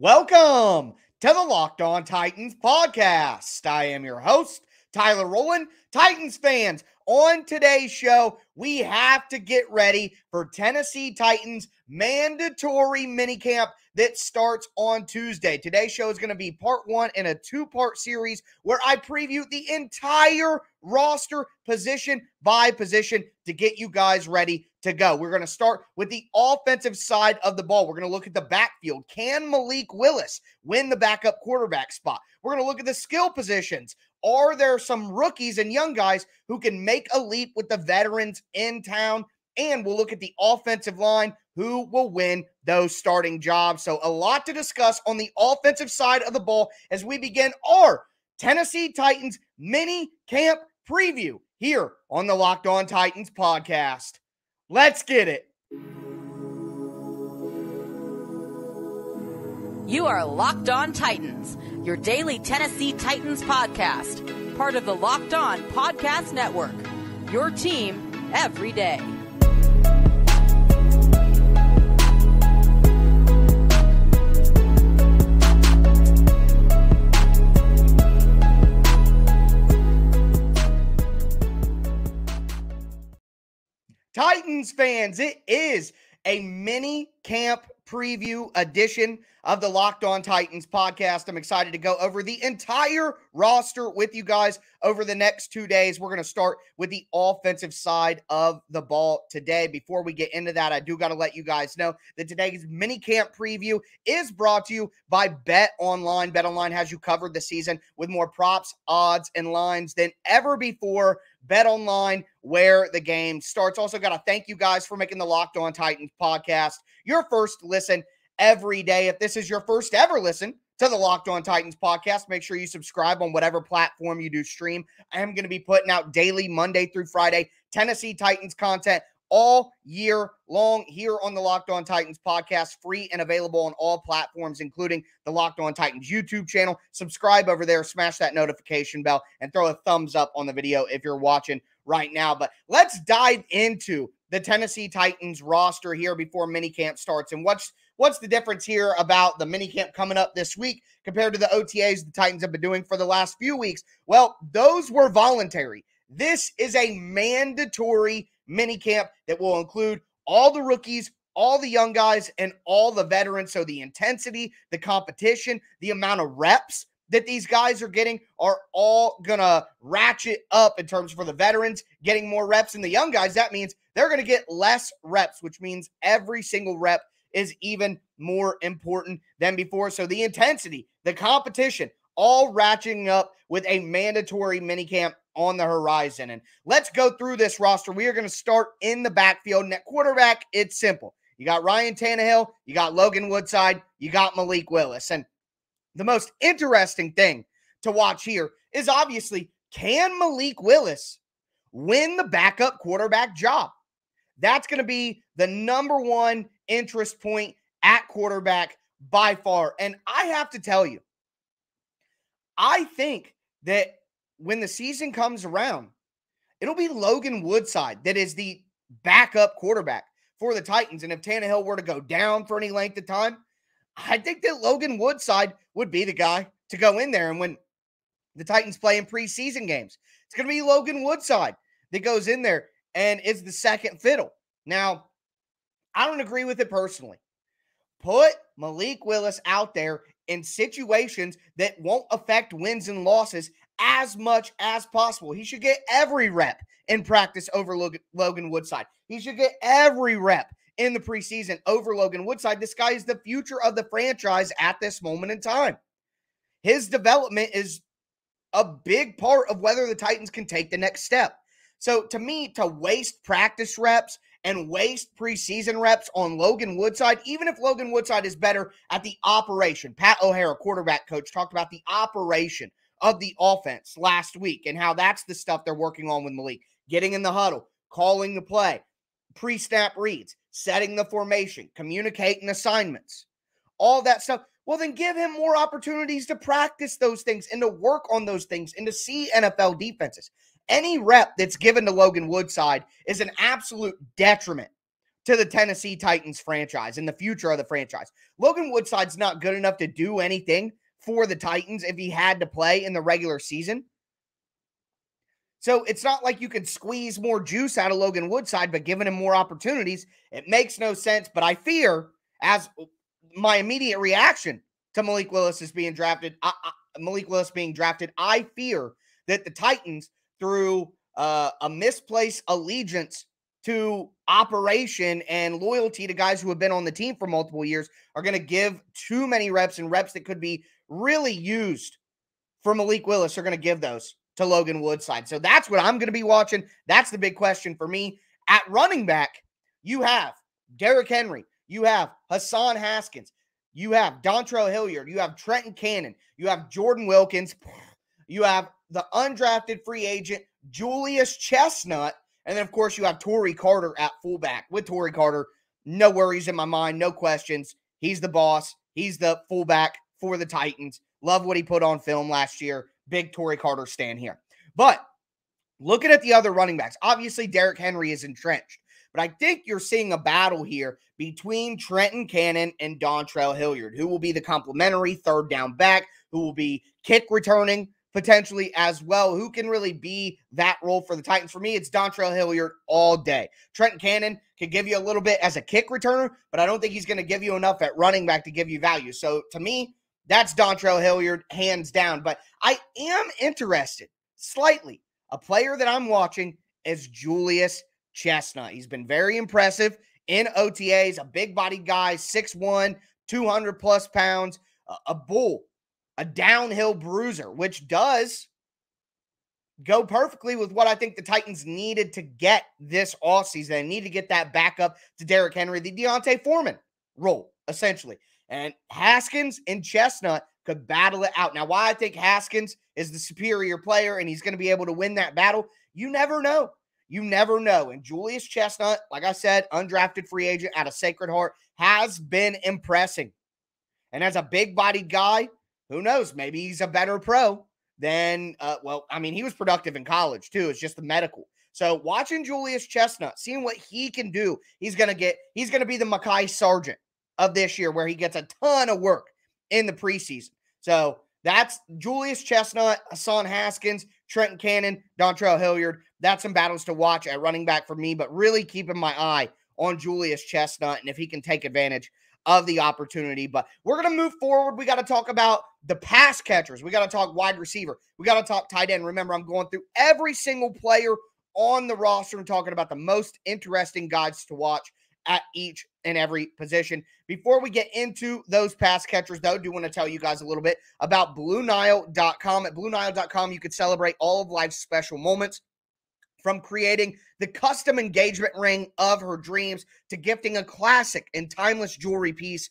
Welcome to the Locked On Titans podcast. I am your host, Tyler Rowland. Titans fans, on today's show, we have to get ready for Tennessee Titans mandatory minicamp that starts on Tuesday. Today's show is going to be part one in a two part series where I preview the entire roster position by position to get you guys ready to go. We're going to start with the offensive side of the ball. We're going to look at the backfield. Can Malik Willis win the backup quarterback spot? We're going to look at the skill positions. Are there some rookies and young guys who can make a leap with the veterans in town? And we'll look at the offensive line, who will win those starting jobs. So, a lot to discuss on the offensive side of the ball as we begin our Tennessee Titans mini camp preview here on the Locked On Titans podcast. Let's get it. You are Locked On Titans, your daily Tennessee Titans podcast, part of the Locked On Podcast Network. Your team every day. Titans fans, it is a mini camp preview edition of the Locked On Titans podcast. I'm excited to go over the entire roster with you guys over the next two days. We're going to start with the offensive side of the ball today. Before we get into that, I do got to let you guys know that today's mini camp preview is brought to you by Bet Online. Bet Online has you covered this season with more props, odds, and lines than ever before. Bet Online, where the game starts. Also, got to thank you guys for making the Locked On Titans podcast your first listen every day. If this is your first ever listen to the Locked On Titans podcast, make sure you subscribe on whatever platform you do stream. I am going to be putting out daily, Monday through Friday, Tennessee Titans content all year long here on the Locked On Titans podcast, free and available on all platforms, including the Locked On Titans YouTube channel. Subscribe over there, smash that notification bell, and throw a thumbs up on the video if you're watching right now. But let's dive into the Tennessee Titans roster here before minicamp starts and what's What's the difference here about the minicamp coming up this week compared to the OTAs the Titans have been doing for the last few weeks? Well, those were voluntary. This is a mandatory minicamp that will include all the rookies, all the young guys, and all the veterans. So the intensity, the competition, the amount of reps that these guys are getting are all gonna ratchet up in terms for the veterans getting more reps and the young guys. That means they're gonna get less reps, which means every single rep is even more important than before. So the intensity, the competition, all ratcheting up with a mandatory minicamp on the horizon. And let's go through this roster. We are going to start in the backfield. And at quarterback, it's simple. You got Ryan Tannehill, you got Logan Woodside, you got Malik Willis. And the most interesting thing to watch here is obviously can Malik Willis win the backup quarterback job? That's going to be the number one interest point at quarterback by far. And I have to tell you, I think that when the season comes around, it'll be Logan Woodside that is the backup quarterback for the Titans. And if Tannehill were to go down for any length of time, I think that Logan Woodside would be the guy to go in there. And when the Titans play in preseason games, it's going to be Logan Woodside that goes in there and is the second fiddle. Now, I don't agree with it personally. Put Malik Willis out there in situations that won't affect wins and losses as much as possible. He should get every rep in practice over Logan Woodside. He should get every rep in the preseason over Logan Woodside. This guy is the future of the franchise at this moment in time. His development is a big part of whether the Titans can take the next step. So to me, to waste practice reps and waste preseason reps on Logan Woodside, even if Logan Woodside is better at the operation. Pat O'Hara, quarterback coach, talked about the operation of the offense last week and how that's the stuff they're working on with Malik. Getting in the huddle, calling the play, pre snap reads, setting the formation, communicating assignments, all that stuff. Well, then give him more opportunities to practice those things and to work on those things and to see NFL defenses any rep that's given to Logan Woodside is an absolute detriment to the Tennessee Titans franchise and the future of the franchise. Logan Woodside's not good enough to do anything for the Titans if he had to play in the regular season. So it's not like you could squeeze more juice out of Logan Woodside, but giving him more opportunities, it makes no sense. But I fear, as my immediate reaction to Malik Willis is being drafted, I, I, Malik Willis being drafted, I fear that the Titans, through uh, a misplaced allegiance to operation and loyalty to guys who have been on the team for multiple years, are going to give too many reps and reps that could be really used for Malik Willis. Are going to give those to Logan Woodside. So that's what I'm going to be watching. That's the big question for me. At running back, you have Derrick Henry, you have Hassan Haskins, you have Dontrell Hilliard, you have Trenton Cannon, you have Jordan Wilkins, you have the undrafted free agent Julius Chestnut, and then of course you have Tory Carter at fullback. With Tory Carter, no worries in my mind, no questions. He's the boss. He's the fullback for the Titans. Love what he put on film last year big Tory Carter stand here. But looking at the other running backs, obviously Derrick Henry is entrenched. But I think you're seeing a battle here between Trenton Cannon and Dontrell Hilliard, who will be the complementary third down back, who will be kick returning potentially as well. Who can really be that role for the Titans? For me, it's Dontrell Hilliard all day. Trenton Cannon can give you a little bit as a kick returner, but I don't think he's going to give you enough at running back to give you value. So to me, that's Dontrell Hilliard, hands down. But I am interested slightly. A player that I'm watching is Julius Chestnut. He's been very impressive in OTAs, a big body guy, 6'1, 200 plus pounds, a bull, a downhill bruiser, which does go perfectly with what I think the Titans needed to get this offseason. They need to get that backup to Derrick Henry, the D'Onta Foreman role, essentially. And Haskins and Chestnut could battle it out. Now, why I think Haskins is the superior player and he's going to be able to win that battle, you never know. You never know. And Julius Chestnut, like I said, undrafted free agent out of Sacred Heart, has been impressing. And as a big bodied guy, who knows? Maybe he's a better pro than, uh, well, I mean, he was productive in college too. It's just the medical. So watching Julius Chestnut, seeing what he can do, he's going to get, he's going to be the Mekhi Sargent of this year where he gets a ton of work in the preseason. So that's Julius Chestnut, Hassan Haskins, Trenton Cannon, Dontrell Hilliard. That's some battles to watch at running back for me, but really keeping my eye on Julius Chestnut and if he can take advantage of the opportunity. But we're going to move forward. We got to talk about the pass catchers. We got to talk wide receiver. We got to talk tight end. Remember, I'm going through every single player on the roster and talking about the most interesting guys to watch at each and every position. Before we get into those pass catchers, though, I do want to tell you guys a little bit about BlueNile.com. At BlueNile.com, you could celebrate all of life's special moments from creating the custom engagement ring of her dreams to gifting a classic and timeless jewelry piece,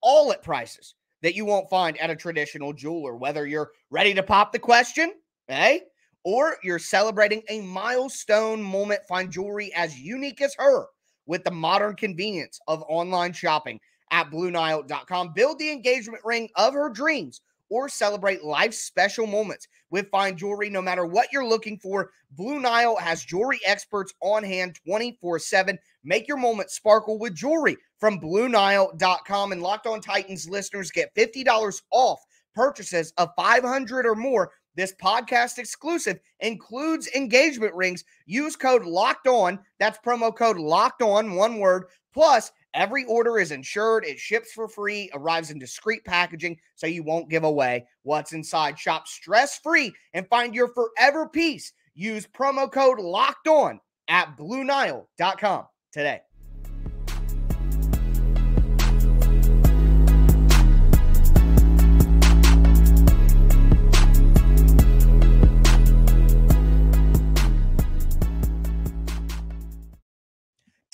all at prices that you won't find at a traditional jeweler. Whether you're ready to pop the question, eh? Or you're celebrating a milestone moment, find jewelry as unique as her with the modern convenience of online shopping at BlueNile.com. Build the engagement ring of her dreams or celebrate life's special moments with fine jewelry. No matter what you're looking for, Blue Nile has jewelry experts on hand 24 7. Make your moment sparkle with jewelry from BlueNile.com. And Locked On Titans listeners get $50 off purchases of 500 or more this podcast exclusive includes engagement rings. Use code locked on. That's promo code locked on, one word. Plus, every order is insured. It ships for free, arrives in discreet packaging, so you won't give away what's inside. Shop stress free and find your forever piece. Use promo code locked on at BlueNile.com today.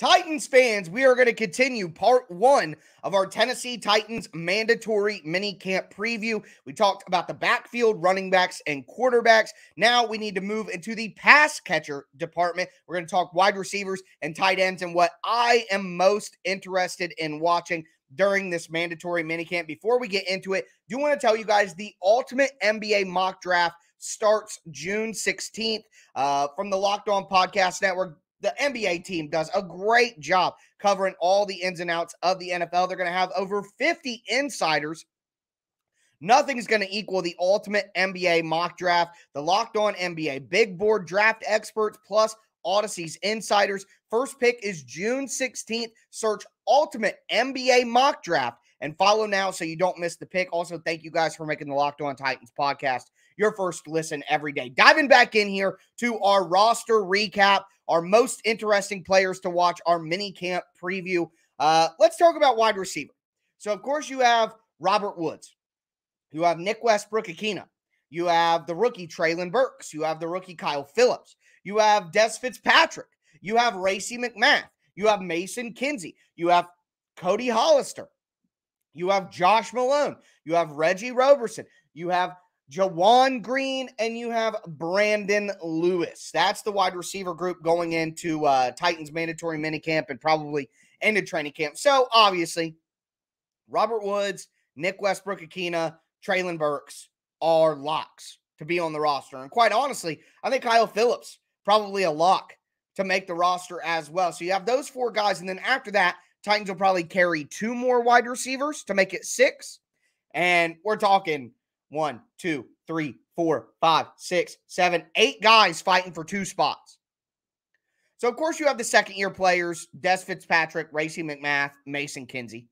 Titans fans, we are going to continue part one of our Tennessee Titans mandatory mini camp preview. We talked about the backfield, running backs, and quarterbacks. Now we need to move into the pass catcher department. We're going to talk wide receivers and tight ends and what I am most interested in watching during this mandatory mini camp. Before we get into it, do want to tell you guys the ultimate NBA mock draft starts June 16th uh, from the Locked On Podcast Network the NBA team does a great job covering all the ins and outs of the NFL. They're going to have over 50 insiders. Nothing's going to equal the ultimate NBA mock draft, the locked on NBA big board draft experts, plus Odyssey's insiders. First pick is June 16th. Search Ultimate NBA Mock Draft and follow now so you don't miss the pick. Also, thank you guys for making the Locked On Titans podcast your first listen every day. Diving back in here to our roster recap, our most interesting players to watch, our mini camp preview. Uh, let's talk about wide receiver. So, of course, you have Robert Woods, you have Nick Westbrook Ikhine, you have the rookie Treylon Burks, you have the rookie Kyle Phillips, you have Dez Fitzpatrick, you have Racey McMath, you have Mason Kinsey, you have Cody Hollister, you have Josh Malone, you have Reggie Roberson, you have Juwann Green, and you have Brandon Lewis. That's the wide receiver group going into uh, Titans mandatory minicamp and probably ended training camp. So obviously, Robert Woods, Nick Westbrook Ikhine, Treylon Burks are locks to be on the roster. And quite honestly, I think Kyle Phillips probably a lock to make the roster as well. So you have those four guys, and then after that, Titans will probably carry two more wide receivers to make it six. And we're talking one, two, three, four, five, six, seven, eight guys fighting for two spots. So, of course, you have the second year players Dez Fitzpatrick, Racey McMath, Mason Kinsey.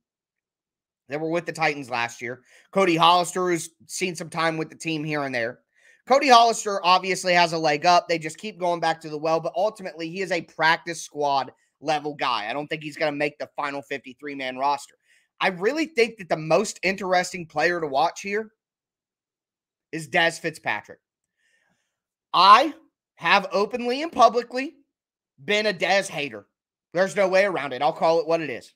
They were with the Titans last year. Cody Hollister, who's seen some time with the team here and there. Cody Hollister obviously has a leg up. They just keep going back to the well, but ultimately, he is a practice squad level guy. I don't think he's going to make the final 53 man roster. I really think that the most interesting player to watch here is Dez Fitzpatrick. I have openly and publicly been a Dez hater. There's no way around it. I'll call it what it is.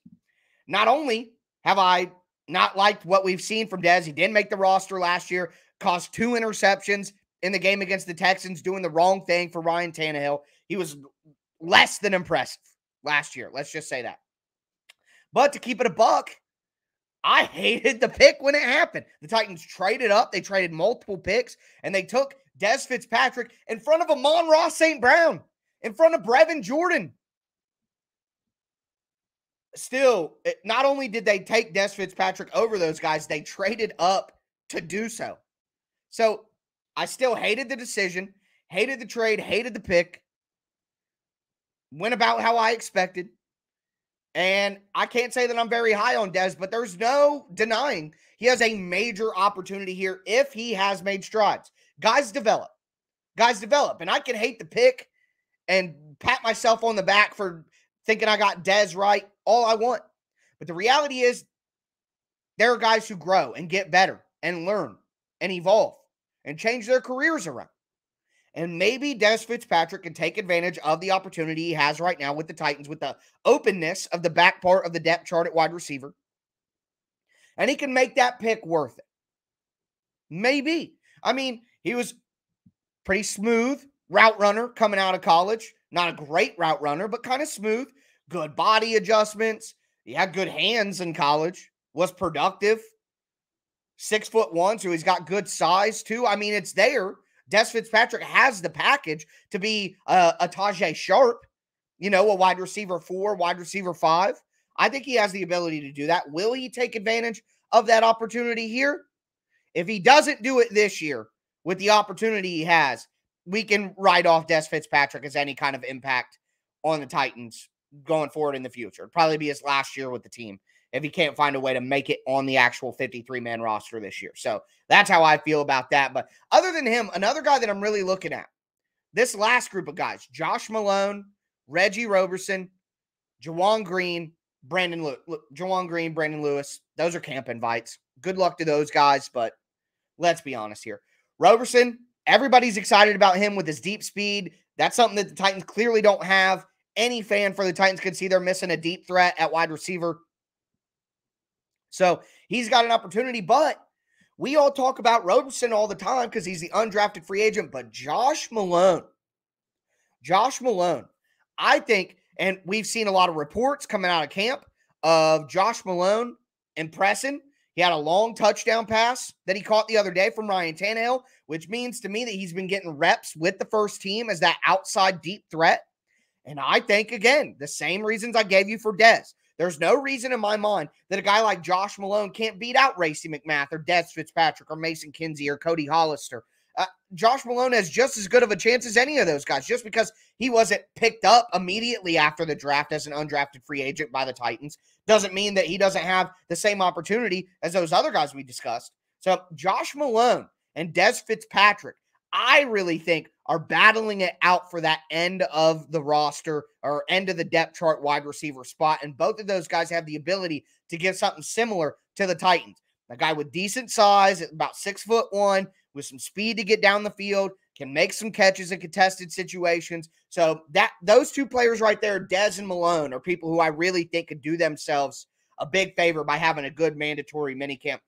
Not only have I not liked what we've seen from Dez, he didn't make the roster last year, caused two interceptions in the game against the Texans, doing the wrong thing for Ryan Tannehill. He was less than impressive last year. Let's just say that. But to keep it a buck, I hated the pick when it happened. The Titans traded up, they traded multiple picks, and they took Dez Fitzpatrick in front of Amon-Ra St. Brown, in front of Brevin Jordan. Still, it, not only did they take Dez Fitzpatrick over those guys, they traded up to do so. So I still hated the decision, hated the trade, hated the pick. Went about how I expected. And I can't say that I'm very high on Dez, but there's no denying he has a major opportunity here if he has made strides. Guys develop. Guys develop. And I can hate the pick and pat myself on the back for thinking I got Dez right all I want. But the reality is, there are guys who grow and get better and learn and evolve and change their careers around. And maybe Dez Fitzpatrick can take advantage of the opportunity he has right now with the Titans, with the openness of the back part of the depth chart at wide receiver. And he can make that pick worth it. Maybe. I mean, he was pretty smooth route runner coming out of college. Not a great route runner, but kind of smooth. Good body adjustments. He had good hands in college, was productive. Six foot one, so he's got good size too. I mean, it's there. Dez Fitzpatrick has the package to be a, a Tajae Sharpe, you know, a wide receiver four, wide receiver five. I think he has the ability to do that. Will he take advantage of that opportunity here? If he doesn't do it this year with the opportunity he has, we can write off Dez Fitzpatrick as any kind of impact on the Titans going forward in the future. It'd probably be his last year with the team if he can't find a way to make it on the actual 53 man roster this year. So that's how I feel about that. But other than him, another guy that I'm really looking at this last group of guys Josh Malone, Reggie Roberson, Juwann Green, Brandon Juwann Green, Brandon Lewis. Those are camp invites. Good luck to those guys, but let's be honest here. Roberson, everybody's excited about him with his deep speed. That's something that the Titans clearly don't have. Any fan for the Titans can see they're missing a deep threat at wide receiver. So he's got an opportunity, but we all talk about Roberson all the time because he's the undrafted free agent. But Josh Malone, Josh Malone, I think, and we've seen a lot of reports coming out of camp of Josh Malone impressing. He had a long touchdown pass that he caught the other day from Ryan Tannehill, which means to me that he's been getting reps with the first team as that outside deep threat. And I think, again, the same reasons I gave you for Dez. There's no reason in my mind that a guy like Josh Malone can't beat out Racey McMath or Dez Fitzpatrick or Mason Kinsey or Cody Hollister. Uh, Josh Malone has just as good of a chance as any of those guys just because he wasn't picked up immediately after the draft as an undrafted free agent by the Titans doesn't mean that he doesn't have the same opportunity as those other guys we discussed. So Josh Malone and Dez Fitzpatrick, I really think are battling it out for that end of the roster or end of the depth chart wide receiver spot. And both of those guys have the ability to give something similar to the Titans. A guy with decent size, about six foot one, with some speed to get down the field, can make some catches in contested situations. So that those two players right there, Dez and Malone, are people who I really think could do themselves a big favor by having a good mandatory minicamp.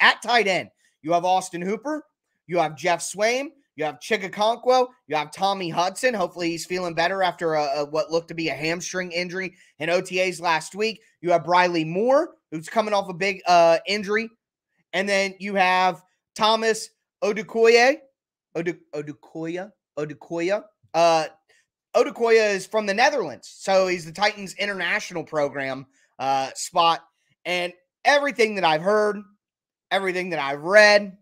At tight end, you have Austin Hooper, you have Geoff Swaim, you have Chig you have Tommy Hudson. Hopefully, he's feeling better after a, a, what looked to be a hamstring injury in OTAs last week. You have Briley Moore, who's coming off a big uh, injury, and then you have Thomas Odukoye, Odu, Odukoya, Odukoya. Uh, Odukoya is from the Netherlands, so he's the Titans international program uh, spot. And everything that I've heard, everything that I've read,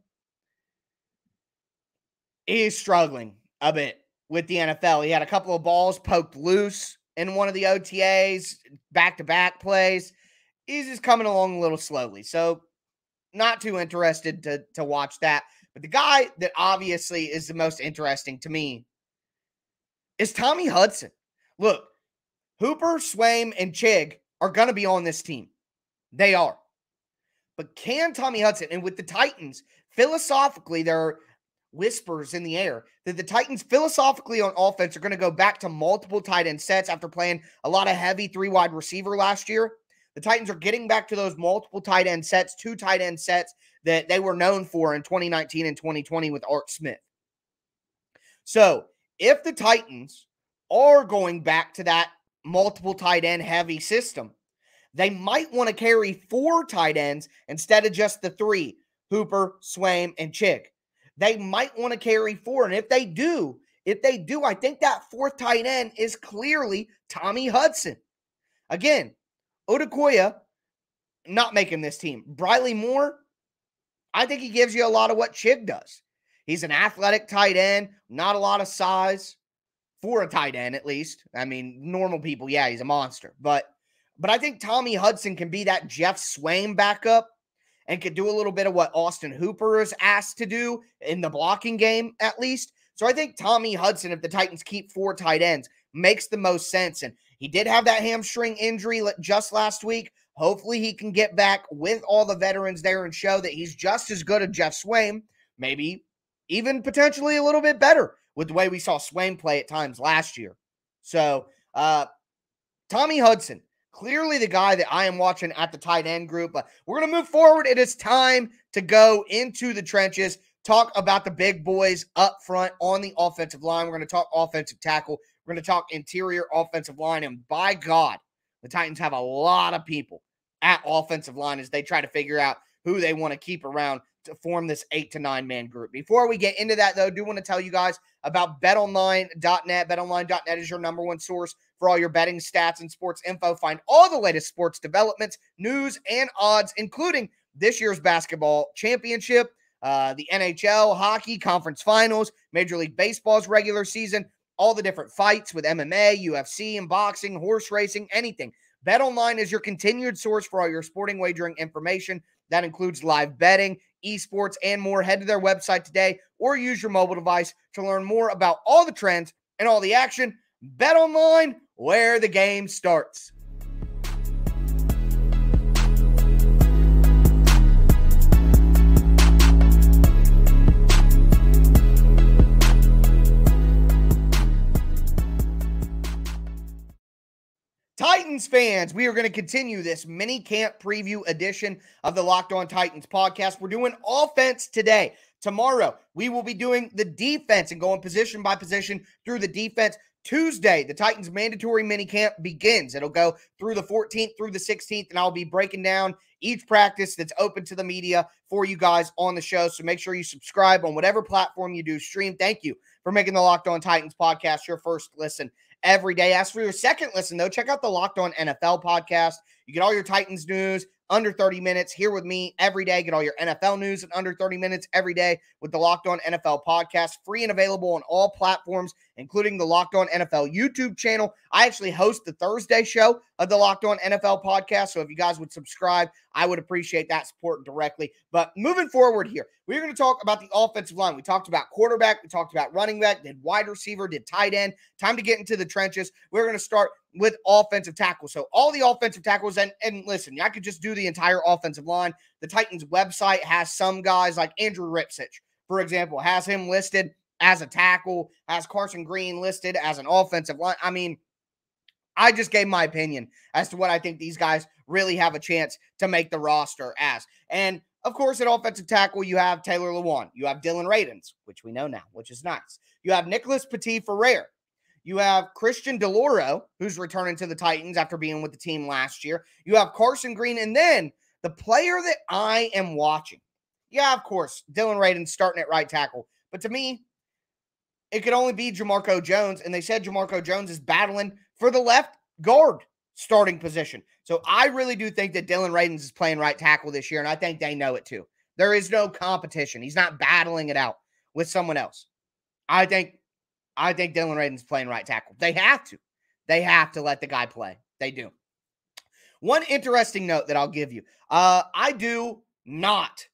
he's struggling a bit with the NFL. He had a couple of balls poked loose in one of the OTAs, back to back plays. He's just coming along a little slowly. So, not too interested to, to watch that. But the guy that obviously is the most interesting to me is Tommy Hudson. Look, Hooper, Swaim, and Chig are going to be on this team. They are. But can Tommy Hudson, and with the Titans, philosophically, there are whispers in the air that the Titans, philosophically on offense, are going to go back to multiple tight end sets after playing a lot of heavy three wide receiver last year. The Titans are getting back to those multiple tight end sets, two tight end sets that they were known for in 2019 and 2020 with Art Smith. So, if the Titans are going back to that multiple tight end heavy system, they might want to carry four tight ends instead of just the three Hooper, Swaim, and Chig. They might want to carry four. And if they do, if they do, I think that fourth tight end is clearly Tommy Hudson. Again, Odukoya not making this team. Briley Moore, I think he gives you a lot of what Chig does. He's an athletic tight end, not a lot of size for a tight end, at least. I mean, normal people, yeah, he's a monster. But but I think Tommy Hudson can be that Geoff Swaim backup and could do a little bit of what Austin Hooper is asked to do in the blocking game, at least. So I think Tommy Hudson, if the Titans keep four tight ends, makes the most sense. And he did have that hamstring injury just last week. Hopefully, he can get back with all the veterans there and show that he's just as good as Geoff Swaim, maybe even potentially a little bit better with the way we saw Swaim play at times last year. So, uh, Tommy Hudson, clearly the guy that I am watching at the tight end group. But we're going to move forward. It is time to go into the trenches, talk about the big boys up front on the offensive line. We're going to talk offensive tackle. We're going to talk interior offensive line. And by God, the Titans have a lot of people at offensive line as they try to figure out who they want to keep around to form this eight to nine man group. Before we get into that, though, I do want to tell you guys about betonline.net. Betonline.net is your number one source for all your betting stats and sports info. Find all the latest sports developments, news, and odds, including this year's basketball championship, uh, the NHL, hockey, conference finals, Major League Baseball's regular season, all the different fights with MMA, UFC, and boxing, horse racing, anything. BetOnline is your continued source for all your sporting wagering information. That includes live betting, esports, and more. Head to their website today or use your mobile device to learn more about all the trends and all the action. BetOnline, where the game starts. Titans fans, we are going to continue this mini camp preview edition of the Locked On Titans podcast. We're doing offense today. Tomorrow, we will be doing the defense and going position by position through the defense. Tuesday, the Titans mandatory mini camp begins. It'll go through the 14th through the 16th, and I'll be breaking down each practice that's open to the media for you guys on the show. So make sure you subscribe on whatever platform you do stream. Thank you for making the Locked On Titans podcast your first listen every day. As for your second listen, though, check out the Locked On NFL podcast. You get all your Titans news under 30 minutes here with me every day. Get all your NFL news in under 30 minutes every day with the Locked On NFL podcast, free and available on all platforms, including the Locked On NFL YouTube channel. I actually host the Thursday show of the Locked On NFL podcast. So if you guys would subscribe, I would appreciate that support directly. But moving forward here, we're going to talk about the offensive line. We talked about quarterback, we talked about running back, did wide receiver, did tight end. Time to get into the trenches. We're going to start with offensive tackles. So all the offensive tackles, and and listen, I could just do the entire offensive line. The Titans website has some guys like Andrew Rupcich, for example, has him listed as a tackle, has Carson Green listed as an offensive line. I mean, I just gave my opinion as to what I think these guys really have a chance to make the roster as. And of course, at offensive tackle, you have Taylor Lewan, you have Dillon Radunz, which we know now, which is nice. You have Nicholas Petit Frere, you have Christian DiLauro, who's returning to the Titans after being with the team last year. You have Carson Green, and then the player that I am watching. Yeah, of course, Dillon Radunz starting at right tackle. But to me, it could only be Jamarco Jones. And they said Jamarco Jones is battling for the left guard starting position. So I really do think that Dillon Radunz is playing right tackle this year. And I think they know it too. There is no competition. He's not battling it out with someone else. I think I think Dillon Radunz playing right tackle. They have to. They have to let the guy play. They do. One interesting note that I'll give you. Uh, I do not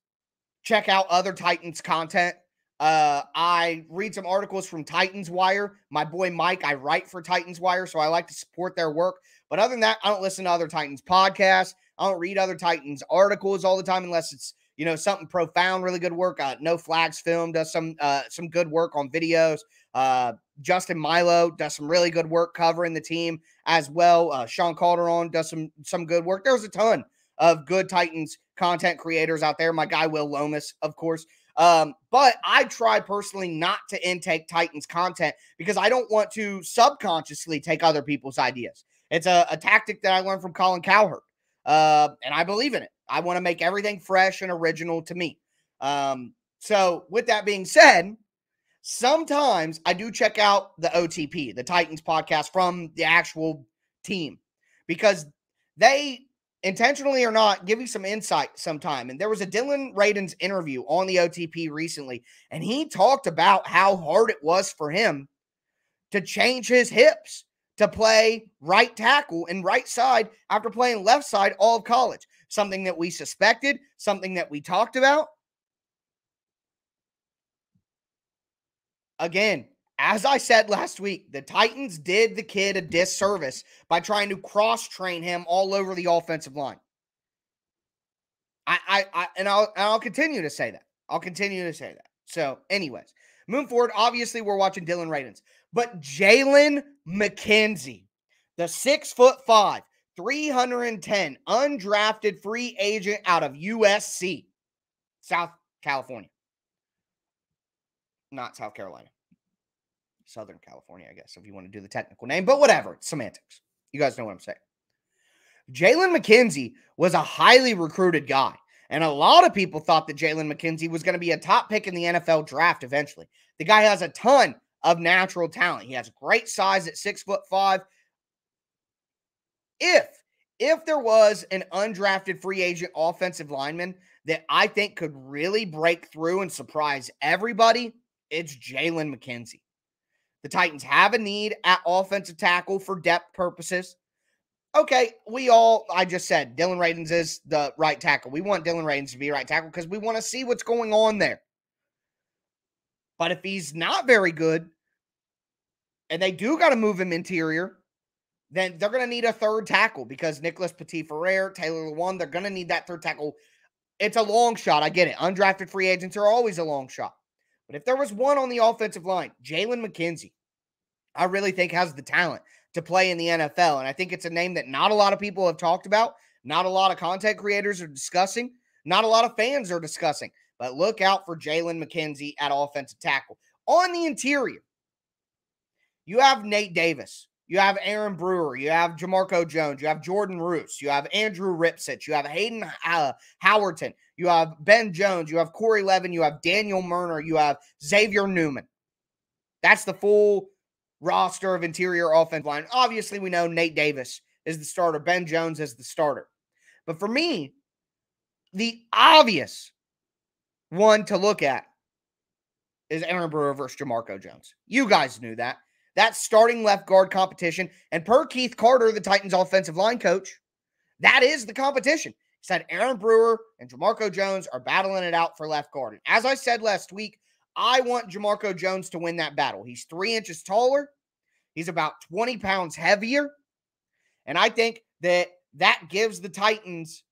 check out other Titans content. Uh, I read some articles from Titans Wire. My boy Mike, I write for Titans Wire, so I like to support their work. But other than that, I don't listen to other Titans podcasts. I don't read other Titans articles all the time unless it's you know something profound, really good work. Uh, no flags film does some uh, some good work on videos. Uh, Justin Melo does some really good work covering the team as well. Uh, Sean Calderon does some some good work. There's a ton of good Titans content creators out there. My guy Will Lomas, of course. Um, but I try personally not to intake Titans content because I don't want to subconsciously take other people's ideas. It's a, a tactic that I learned from Colin Cowherd, uh, and I believe in it. I want to make everything fresh and original to me. Um, so, with that being said, sometimes I do check out the OTP, the Titans podcast from the actual team, because they intentionally or not give you some insight sometime. And there was a Dillon Radunz interview on the OTP recently, and he talked about how hard it was for him to change his hips to play right tackle and right side after playing left side all of college. Something that we suspected, something that we talked about. Again, as I said last week, the Titans did the kid a disservice by trying to cross train him all over the offensive line. I, I, I and I'll, and I'll continue to say that. I'll continue to say that. So, anyways, moving forward, obviously we're watching Dillon Radunz, but Jalen McKenzie, the six foot five, 310 undrafted free agent out of USC, South California not South Carolina. Southern California, I guess, if you want to do the technical name, but whatever. It's semantics. You guys know what I'm saying. Jalen McKenzie was a highly recruited guy. And a lot of people thought that Jalen McKenzie was going to be a top pick in the NFL draft eventually. The guy has a ton of natural talent. He has great size at six foot five. If if there was an undrafted free agent offensive lineman that I think could really break through and surprise everybody, it's Jalen McKenzie. The Titans have a need at offensive tackle for depth purposes. Okay, we all, I just said, Dillon Radunz is the right tackle. We want Dillon Radunz to be right tackle because we want to see what's going on there. But if he's not very good and they do got to move him interior, then they're going to need a third tackle because Nicholas Petit Frere, Taylor Lewan, they're going to need that third tackle. It's a long shot. I get it. Undrafted free agents are always a long shot. But if there was one on the offensive line, Jalen McKenzie, I really think has the talent to play in the NFL. And I think it's a name that not a lot of people have talked about, not a lot of content creators are discussing, not a lot of fans are discussing. But look out for Jalen McKenzie at offensive tackle. On the interior, you have Nate Davis. You have Aaron Brewer. You have Jamarco Jones. You have Jordan Roos. You have Andrew Rupcich. You have Hayden uh, Howerton. You have Ben Jones. You have Corey Levin. You have Daniel Munyer. You have Xavier Newman. That's the full roster of interior offensive line. Obviously, we know Nate Davis is the starter, Ben Jones is the starter. But for me, the obvious one to look at is Aaron Brewer versus Jamarco Jones. You guys knew that. That starting left guard competition. And per Keith Carter, the Titans offensive line coach, that is the competition. Said Aaron Brewer and Jamarco Jones are battling it out for left guard. And as I said last week, I want Jamarco Jones to win that battle. He's three inches taller, he's about 20 pounds heavier. And I think that that gives the Titans,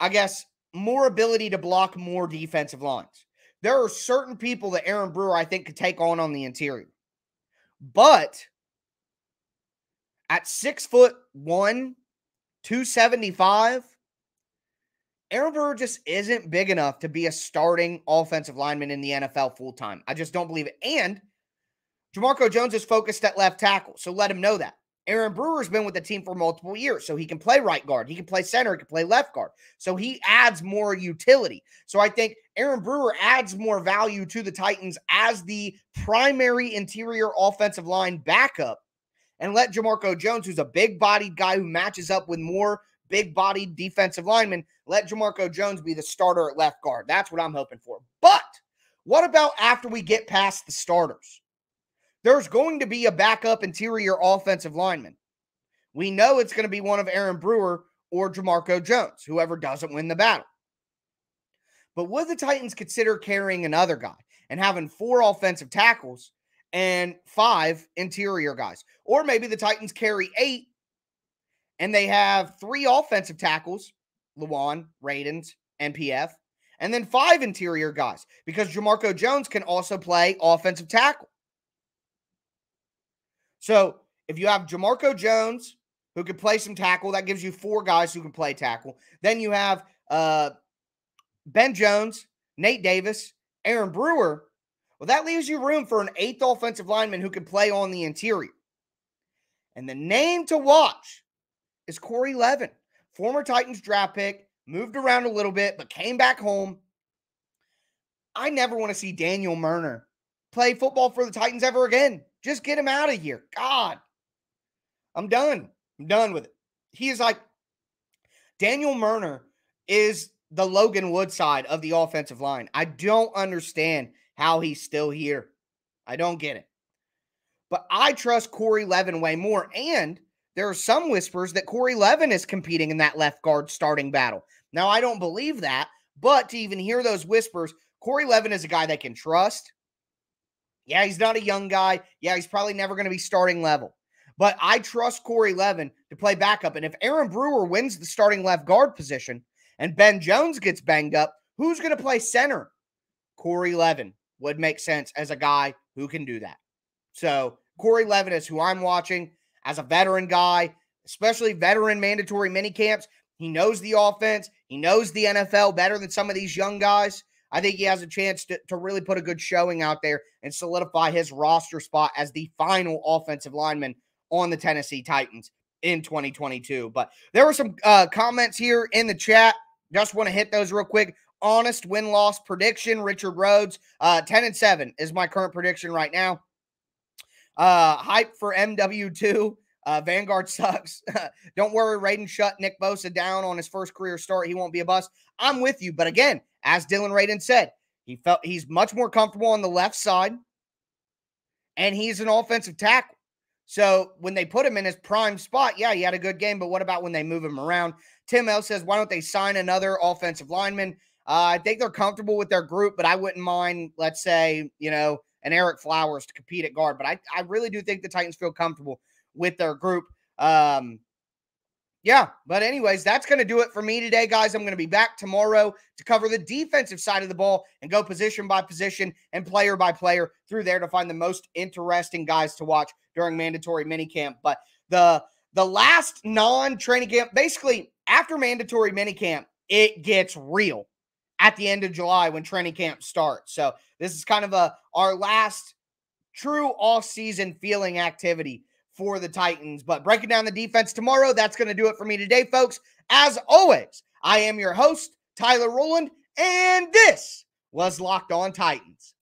I guess, more ability to block more defensive lines. There are certain people that Aaron Brewer, I think, could take on on the interior. But at six foot one, 275, Aaron Brewer just isn't big enough to be a starting offensive lineman in the NFL full time. I just don't believe it. And Jamarco Jones is focused at left tackle. So let him know that. Aaron Brewer's been with the team for multiple years, so he can play right guard, he can play center, he can play left guard. So he adds more utility. So I think Aaron Brewer adds more value to the Titans as the primary interior offensive line backup. And let Jamarco Jones, who's a big bodied guy who matches up with more big bodied defensive linemen, let Jamarco Jones be the starter at left guard. That's what I'm hoping for. But what about after we get past the starters? there's going to be a backup interior offensive lineman. We know it's going to be one of Aaron Brewer or Jamarco Jones, whoever doesn't win the battle. But would the Titans consider carrying another guy and having four offensive tackles and five interior guys? Or maybe the Titans carry eight and they have three offensive tackles, Lewan, Radunz, NPF, and then five interior guys because Jamarco Jones can also play offensive tackle. So if you have Jamarco Jones, who can play some tackle, that gives you four guys who can play tackle. Then you have uh, Ben Jones, Nate Davis, Aaron Brewer. Well, that leaves you room for an eighth offensive lineman who can play on the interior. And the name to watch is Corey Levin, former Titans draft pick, moved around a little bit, but came back home. I never want to see Daniel Munyer play football for the Titans ever again. Just get him out of here. God, I'm done. I'm done with it. He is like Daniel Munyer is the Logan Woodside of the offensive line. I don't understand how he's still here. I don't get it. But I trust Corey Levin way more. And there are some whispers that Corey Levin is competing in that left guard starting battle. Now, I don't believe that, but to even hear those whispers, Corey Levin is a guy that can trust. Yeah, he's not a young guy. Yeah, he's probably never going to be starting level. But I trust Corey Levin to play backup. And if Aaron Brewer wins the starting left guard position and Ben Jones gets banged up, who's going to play center? Corey Levin would make sense as a guy who can do that. So Corey Levin is who I'm watching as a veteran guy, especially veteran mandatory mini camps. He knows the offense. He knows the NFL better than some of these young guys. I think he has a chance to, to really put a good showing out there and solidify his roster spot as the final offensive lineman on the Tennessee Titans in 2022. But there were some uh, comments here in the chat. Just want to hit those real quick. Honest win loss prediction. Richard Rhodes, uh, 10 and 7 is my current prediction right now. Uh, hype for MW2. Uh, Vanguard sucks. Don't worry, Raiden shut Nick Bosa down on his first career start. He won't be a bust. I'm with you. But again, as Dillon Raiden said, he felt he's much more comfortable on the left side, and he's an offensive tackle. So when they put him in his prime spot, yeah, he had a good game. But what about when they move him around? Tim L says, why don't they sign another offensive lineman? Uh, I think they're comfortable with their group, but I wouldn't mind, let's say, you know, an Ereck Flowers to compete at guard. But I, I really do think the Titans feel comfortable with their group. Um, yeah, but anyways, that's going to do it for me today, guys. I'm going to be back tomorrow to cover the defensive side of the ball and go position by position and player by player through there to find the most interesting guys to watch during mandatory minicamp. But the the last non-training camp, basically after mandatory minicamp, it gets real at the end of July when training camp starts. So this is kind of a our last true off-season feeling activity for the Titans. But breaking down the defense tomorrow, that's going to do it for me today, folks. As always, I am your host, Tyler Rowland, and this was Locked On Titans.